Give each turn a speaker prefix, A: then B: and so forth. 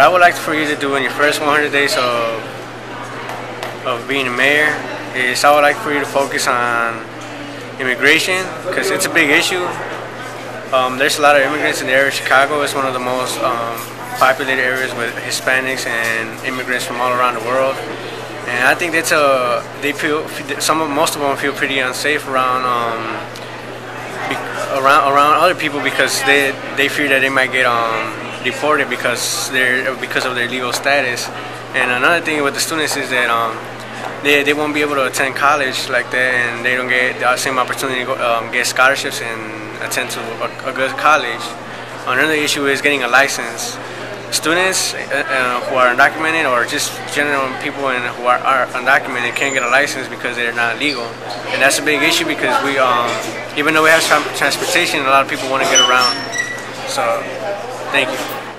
A: I would like for you to do in your first 100 days of of being a mayor is I would like for you to focus on immigration because it's a big issue. Um, there's a lot of immigrants in the area. Chicago is one of the most um, populated areas with Hispanics and immigrants from all around the world. And I think that's a they feel some of most of them feel pretty unsafe around um, be, around around other people because they they fear that they might get um, deported because they're because of their legal status. And another thing with the students is that um, they, they won't be able to attend college like that, and they don't get the same opportunity to go, um, get scholarships and attend to a, a, good college. Another issue is getting a license. Students uh, uh, who are undocumented or just general people in, who are, are, undocumented can't get a license because they're not legal, and that's a big issue because we, um, even though we have transportation, a lot of people want to get around. So, thank you.